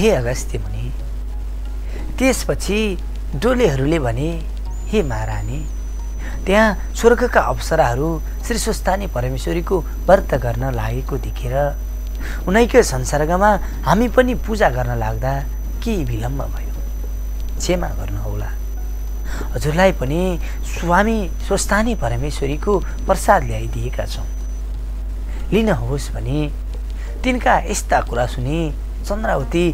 हे अगस्त्य मुनि त्यसपछि डोलेहरूले भने हे महारानी त्यहाँ स्वर्गका अप्सराहरू श्री सुस्तानी परमेश्वरीको व्रत गर्न लागेको देखेर उनैकै संसर्गमा हामी पनि पूजा गर्न लाग्दा के विलम्ब भयो? क्षमा गर्नुहोला। हजुरलाई पनि स्वामी स्वस्थानी परमेश्वरीको प्रसाद ल्याइदिएका छौँ। लिनुहोस् भने तिनका यस्ता कुरा सुनि चन्द्रावती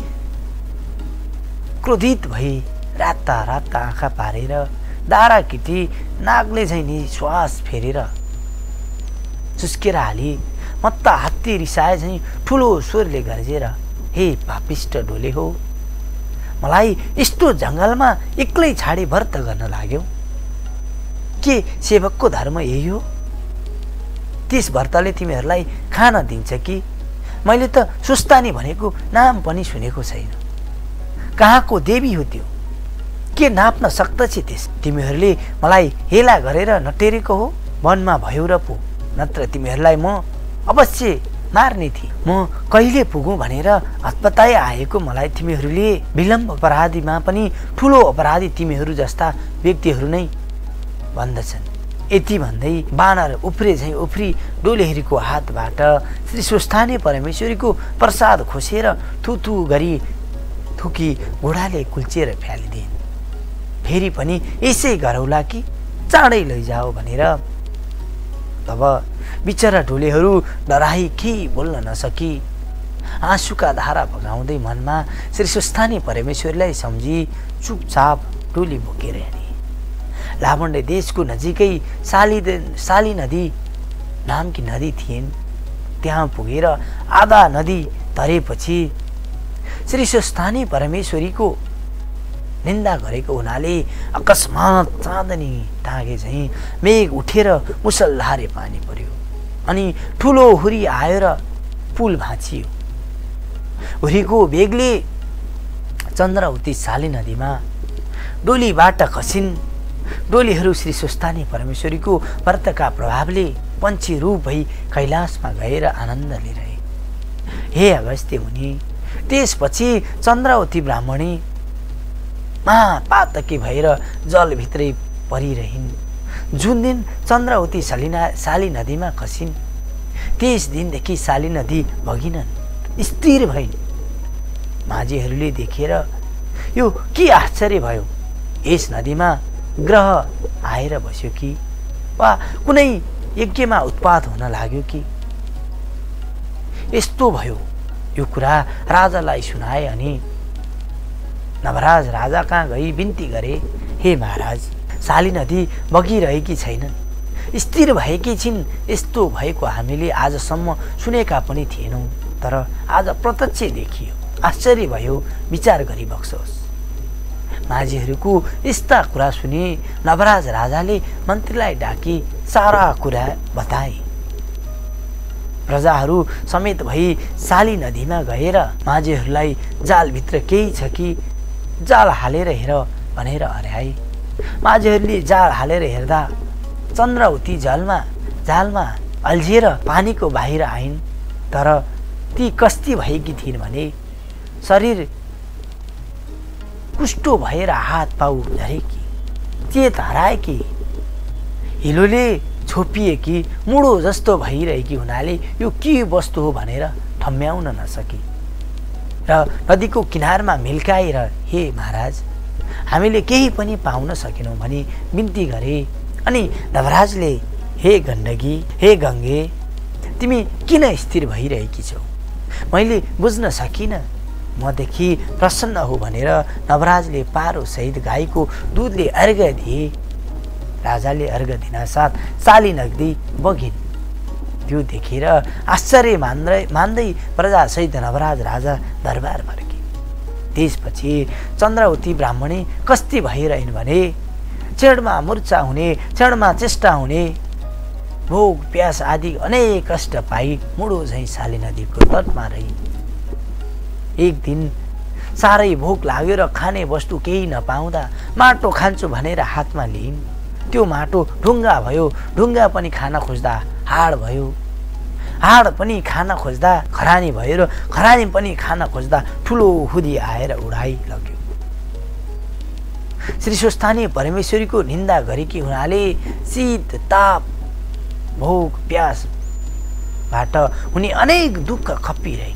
क्रोधित भई राता राता आँखा पारेर दारा किटी नागले झैँ नि श्वास फेरेर चुस्केर हाली मत्ता हात्ती रिसाए झैँ ठुलो स्वरले गर्जेर हे पापिष्ट डोले हो मलाई यस्तो जङ्गलमा एक्लै छाडी व्रत गर्न लाग्यो। के सेवकको धर्म यही हो? त्यस व्रतले तिमीहरूलाई खान दिन्छ कि? मैले त सुस्तानी भनेको नाम पनि सुनेको छैन। कहाँको देवी हो त्यो? के नाप्न सक्दछ त्यस? तिमीहरूले मलाई हेला गरेर नटेरेको हो? मनमा भयो र पो। नत्र तिमीहरूलाई म अवश्य मार्ने थिएँ। म कहिले पुगौँ भनेर हतपताइ आएको मलाई तिमीहरूले विलम्ब अपराधीमा पनि ठुलो अपराधी तिमीहरू जस्ता व्यक्तिहरू नै भन्दछन्। यति भन्दै बानर उफ्रे झैँ उफ्री डोलेहरीको हातबाट श्री सुस्थाने परमेश्वरीको प्रसाद खोसेर थुथु गरी थुकी घोडाले कुल्चिएर फ्यालिदिन् फेरि पनि यसै गरौला कि चाँडै लैजाऊ भनेर। तब बिचरा ढोलेहरू डराई केही बोल्न नसकी। आँसुका धारा भगाउँदै मनमा श्री सुस्थानी परमेश्वरीलाई सम्झी चुपचाप टोली बोकेर हिँडे लाभण्डे देशको नजिकै साली साली नदी नामकी नदी थिइन्। त्यहाँ पुगेर आधा नदी तरेपछि श्री सुस्थानी परमेश्वरीको निन्दा गरेको हुनाले अकस्मात चाँदनी टाँगे झैँ मेघ उठेर मुसलधारे पानी पर्यो अनि ठुलो हुरी आएर पुल भाँचियो। हुरीको बेगले चन्द्रवती साली नदीमा डोलीबाट खसिन्। डोलीहरू श्री सुस्तानी परमेश्वरीको व्रतका प्रभावले पन्छी रूप भई कैलाशमा गएर आनन्द लिइरहे। हे अगस्त्य हुने त्यसपछि चन्द्रवती ब्राह्मणी महापातकी भएर जलभित्रै परिरहन्। जुन दिन चन्द्रवती सालिना साली नदीमा खसिन् त्यस दिनदेखि साली नदी भगिनन् स्थिर भइन्। माझीहरूले देखेर यो के आश्चर्य भयो? यस नदीमा ग्रह आएर बस्यो कि? वा कुनै यज्ञमा उत्पाद हुन लाग्यो कि? यस्तो भयो। यो कुरा राजालाई सुनाए अनि नवराज राजा कहाँ गई? बिन्ती गरे हे महाराज साली नदी बगिरहेकी छैनन्। स्थिर भएकी छिन्। यस्तो भएको हामीले आजसम्म सुनेका पनि थिएनौँ। तर आज प्रत्यक्ष देखियो। आश्चर्य भयो विचार गरी बक्सोस् माझीहरूको यस्ता कुरा सुने नवराज राजाले मन्त्रीलाई डाकी सारा कुरा बताए। प्रजाहरू समेत भई साली नदीमा गएर माझीहरूलाई जालभित्र केही छ कि जाल हालेर हेर भनेर हराए। माझीहरूले जाल हालेर हेर्दा चन्द्रवती जलमा जालमा अल्झिएर पानीको बाहिर आइन्। तर ती कस्ती भएकी थिइन् भने शरीर कुष्टो भएर हात पाउ झरेकी चेत हराएकी। हिलोले छोपिएकी मुडो जस्तो भइरहेकी हुनाले यो के वस्तु हो भनेर ठम्म्याउन नसकी। र नदीको किनारमा मिल्काएर हे महाराज हामीले केही पनि पाउन सकेनौँ भनी बिन्ती गरे अनि नवराजले हे गण्डकी हे गङ्गे तिमी किन स्थिर भइरहेकी छौ? मैले बुझ्न सकिनँ। मदेखि प्रसन्न हो भनेर नवराजले पारो सहित गाईको दुधले अर्घ दिए। राजाले अर्घ दिनासाथ साली नगदी बगिन् त्यो देखेर आश्चर्य मान्दै मान्दै प्रजासहित नवराज राजा दरबार फर्के त्यसपछि चन्द्रवती ब्राह्मणी कस्ती भइरहन् भने क्षणमा मुर्चा हुने क्षणमा चेष्टा हुने भोग प्यास आदि अनेक कष्ट पाई मुडो झैँ साली नदीको तटमा रही एक दिन साह्रै भोक लाग्यो र खाने वस्तु केही नपाउँदा माटो खान्छु भनेर हातमा लिइन्। त्यो माटो ढुङ्गा भयो ढुङ्गा पनि खान खोज्दा हाड भयो। हाड पनि खान खोज्दा खरानी भयो र खरानी पनि खान खोज्दा ठुलो हुदी आएर उडाइ लग्यो श्री स्वस्थानी परमेश्वरीको निन्दा गरेकी हुनाले शीत ताप भोक प्यासबाट हुने अनेक दुःख खप्पिरहे।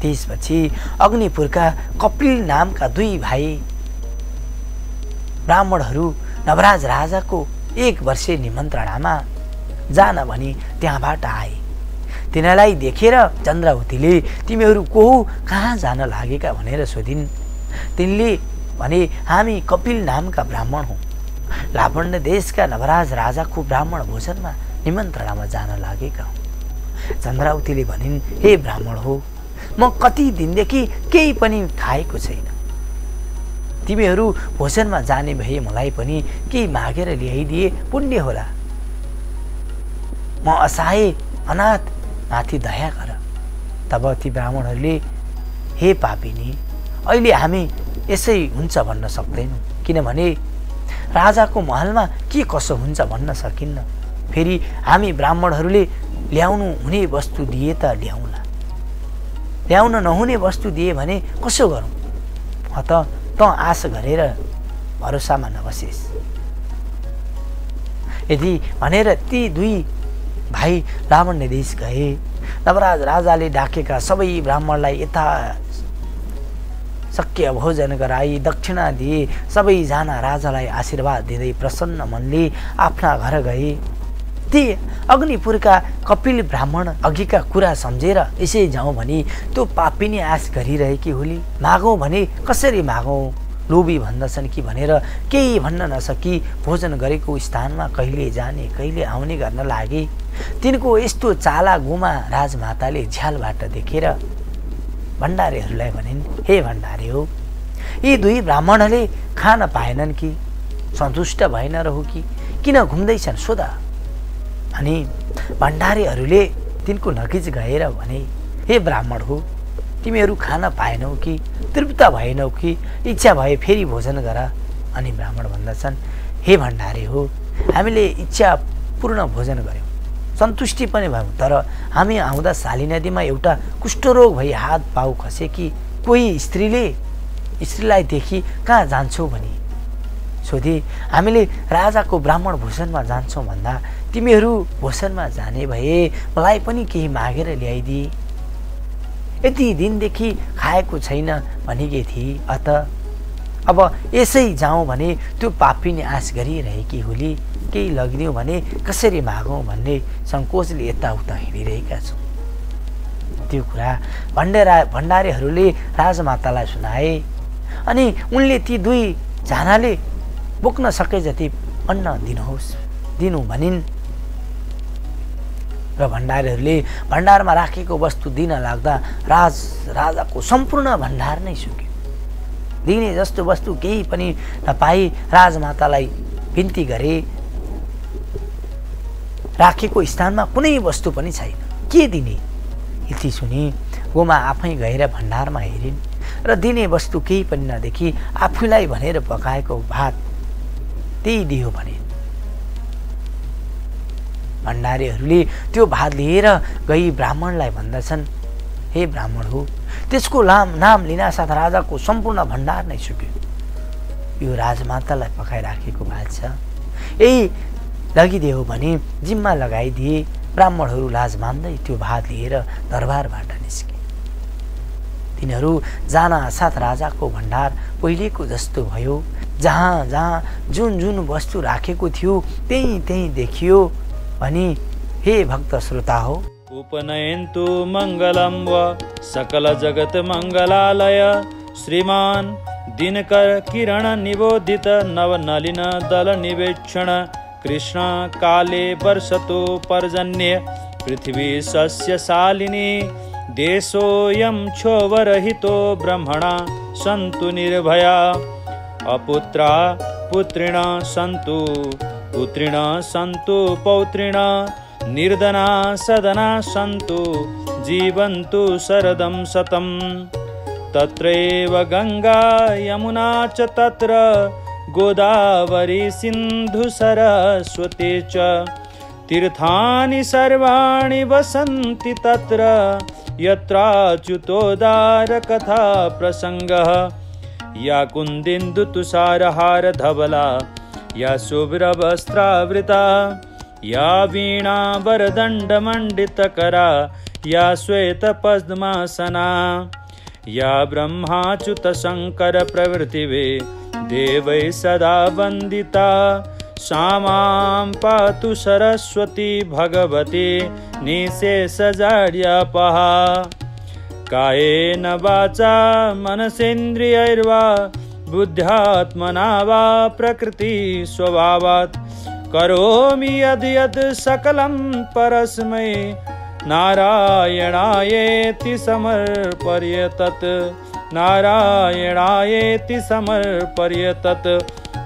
त्यसपछि अग्निपुरका कपिल नामका दुई भाइ ब्राह्मणहरू नवराज राजाको एक वर्षे निमन्त्रणामा जान भनी त्यहाँबाट आए। तिनीहरूलाई देखेर चन्द्रावतीले तिमीहरू को कहाँ जान लागेका? भनेर सोधिन्। तिनले भने हामी कपिल नामका ब्राह्मण हौँ। लावण्य देशका नवराज राजाको ब्राह्मण भोजनमा निमन्त्रणामा जान लागेका हौँ। चन्द्रावतीले भनिन् हे ब्राह्मण हो म कति दिनदेखि केही पनि खाएको छैन। तिमीहरू भोजनमा जाने भए मलाई पनि केही मागेर ल्याइदिए पुण्य होला। म असहाय अनाथ माथि दया गर। तब ती ब्राह्मणहरूले हे पापिनी अहिले हामी यसै हुन्छ भन्न सक्दैनौँ। किनभने राजाको महलमा के कसो हुन्छ भन्न सकिन्न। फेरि हामी ब्राह्मणहरूले ल्याउनु हुने वस्तु दिए त ल्याउला। ल्याउन नहुने वस्तु दिए भने कसो गरौँ? त त आश गरेर भरोसामा नबसेस्। यदि भनेर ती दुई भाइ लावण्य देश गए नवराज राजाले डाकेका सबै ब्राह्मणलाई यता सक्य भोजन गराई दक्षिणा दिए सबैजना राजालाई आशीर्वाद दिँदै प्रसन्न मनले आफ्ना घर गए। ती अग्निपुरका कपिल ब्राह्मण अघिका कुरा सम्झेर यसै जाउँ भने त्यो पापिनी आश गरिरहेकी होली। मागौँ भने कसरी मागौँ? लोभी भन्दछन् कि भनेर केही भन्न नसकी भोजन गरेको स्थानमा कहिले जाने कहिले आउने गर्न लागे। तिनको यस्तो चाला गुमा राजमाताले झ्यालबाट देखेर भण्डारीहरूलाई भनिन् हे भण्डारी हो यी दुई ब्राह्मणले खान पाएनन् कि? सन्तुष्ट भएन र हो कि? किन घुम्दैछन्? सोधा। अनि भण्डारीहरूले तिनको नकिच गएर भने हे ब्राह्मण हो तिमीहरू खान पाएनौ कि तृप्त भएनौ कि इच्छा भए फेरि भोजन गर। अनि ब्राह्मण भन्दछन् हे भण्डारी हो हामीले इच्छा पूर्ण भोजन गऱ्यौँ सन्तुष्टि पनि भयौँ तर हामी आउँदा शाली नदीमा एउटा कुष्ठरोग भई हात पाउ खसे कि कोही स्त्रीले स्त्रीलाई देखि कहाँ जान्छौ भनी? सोधे हामीले राजाको ब्राह्मण भूषणमा जान्छौँ भन्दा तिमीहरू भूषणमा जाने भए मलाई पनि केही मागेर ल्याइदिए यति दिनदेखि खाएको छैन भनेकी थिए अत। अब यसै जाउँ भने त्यो पापिने आश गरिरहेकी होली केही लगिदिउँ भने कसरी मागौँ भन्ने सङ्कोचले यताउता हिँडिरहेका छौँ। त्यो कुरा भण्डारा भण्डारीहरूले राजमातालाई सुनाए। अनि उनले ती दुईजनाले बोक्न सके जति अन्न दिनुहोस्। दिनु भनिन्। र भण्डारीहरूले भण्डारमा राखेको वस्तु दिन लाग्दा राज राजाको सम्पूर्ण भण्डार नै सुक्यो। दिने जस्तो वस्तु केही पनि नपाई राजमातालाई बिन्ती गरे। राखेको स्थानमा कुनै वस्तु पनि छैन। के दिने? यति सुनि गोमा आफै गएर भण्डारमा हेरिन्। र दिने वस्तु केही पनि नदेखि आफूलाई भनेर पकाएको भात त्यही दियो भने। भण्डारीहरूले त्यो भात लिएर गई ब्राह्मणलाई भन्दछन् हे ब्राह्मण हो त्यसको लाम नाम लिनासाथ राजाको सम्पूर्ण भण्डार नै सुक्यो। यो राजमातालाई पकाइराखेको भात छ। यही लगिदियो भने जिम्मा लगाइदिए ब्राह्मणहरू लाज मान्दै त्यो भात लिएर दरबारबाट निस्के। तिनीहरू जान साथ राजाको भण्डार पहिलेको जस्तो भयो। जहाँ जहाँ जुन जुन वस्तु राखेको थियो त्यहीँ त्यहीँ देखियो अनि हे भक्त श्रोता हो। उपनयन्तु मङ्गलं व सकलजगत्मङ्गलालय श्रीमान् दिनकर किरण निबोधित नवनलिन दलनिवेक्षण कृष्णकाले वर्षतो पर्जन्य पृथिवी सस्यशालिनी देशोऽयं क्षोभरहितो ब्रह्मणा सन्तु निर्भया। अपुत्रा पुत्रिण सन्तु पुत्रिण सन्तु पौत्रिण निर्धना सदना सन्तु जीवन्तु शरदं शतं तत्रैव गङ्गा यमुना च तत्र गोदावरी सिन्धुसरस्वती च। तीर्थानि सर्वाणि वसन्ति तत्र यत्राच्युतोदारकथा प्रसङ्गः या कुन्दिन्दुतुषारहारधवला या शुभ्रवस्त्रावृता या वीणा वरदण्डमण्डितकरा या श्वेतपद्मासना या ब्रह्माच्युतशङ्करप्रवृत्तिवे देवै सदा वन्दिता सा मां पातु सरस्वती भगवती निशेषजाड्यापहा कायेन वाचा मनसेन्द्रियैर्वा बुद्ध्यात्मना वा प्रकृतिस्वभावात् करोमि यद् यद् सकलं परस्मै, नारायणायेति समर्पर्यतत्। नारायणायेति समर्पर्यतत्।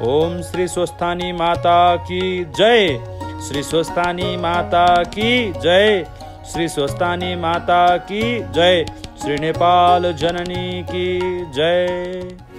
ओम श्री स्वस्थानी माता की जय। श्री स्वस्थानी माता की जय। श्री स्वस्थानी माता की जय। श्री नेपाल जननी की जय।